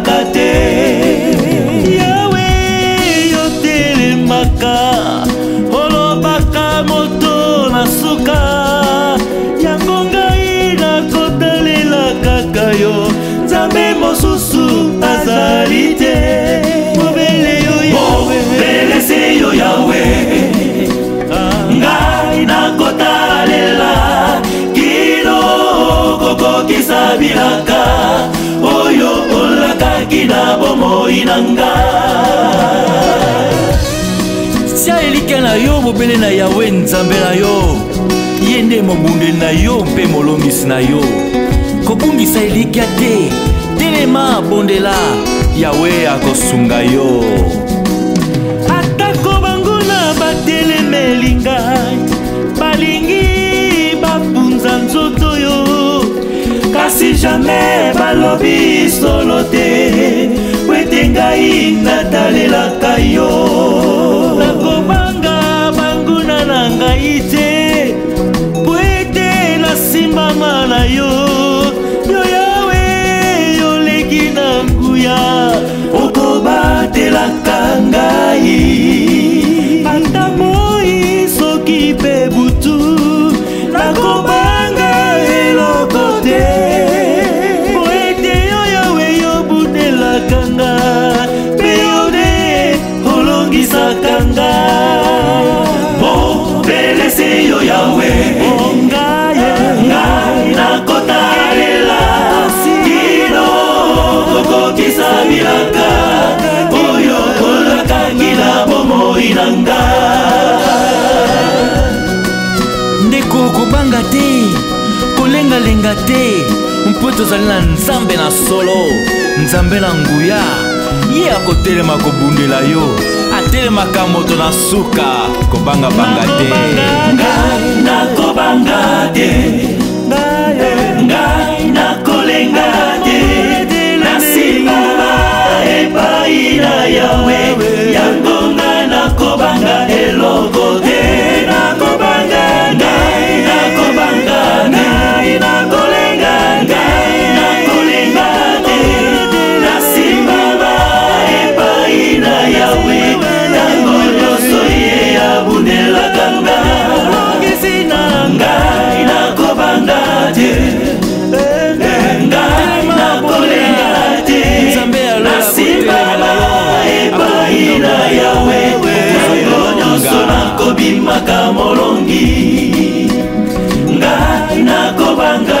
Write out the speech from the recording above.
okotikaka te yawe yotelemaka olobaka moto na suka yango ngai nakotalela kaka yo nzambe mosusu azali te mobele yo yawebelese yo yawe ngai nakotalela kino kokokisa bilaka nayoki na bomoi na ngai sia elike na yo mobele na yawe nzambe na yo ye nde mobundeli na yo mpe molongisi na yo kobungisa elikya te telema bondela yawe akosunga yo si jamai balobi solo te po ete ngai natalelaka yo kosenga te kolengalenga te mpo tozali na nzambe na solo nzambe na nguya ye akotelema kobundela yo atelemaka moto na suka kobangabanga te nakobanga te ngai nakolenga ngai nakobanga te ngai nakolenga te nasimbama epai na yawe oyo nyonso nakobimaka molongi ngai nakobanga